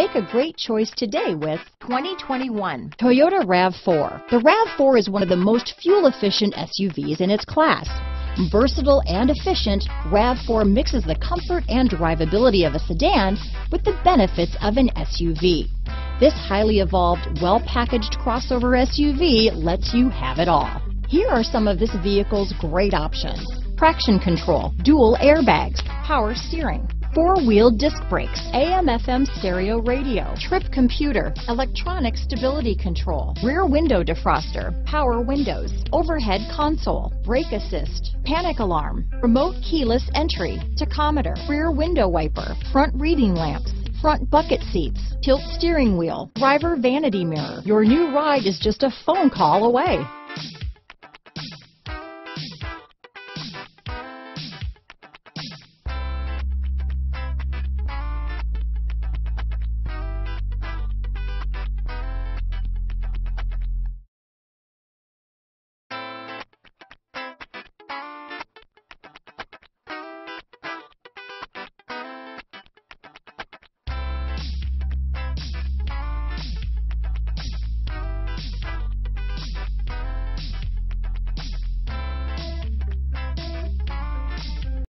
Make a great choice today with 2021 Toyota RAV4. The RAV4 is one of the most fuel-efficient SUVs in its class. Versatile and efficient, RAV4 mixes the comfort and drivability of a sedan with the benefits of an SUV. This highly evolved, well-packaged crossover SUV lets you have it all. Here are some of this vehicle's great options. Traction control, dual airbags, power steering, four-wheel disc brakes, AM-FM stereo radio, trip computer, electronic stability control, rear window defroster, power windows, overhead console, brake assist, panic alarm, remote keyless entry, tachometer, rear window wiper, front reading lamps, front bucket seats, tilt steering wheel, driver vanity mirror. Your new ride is just a phone call away.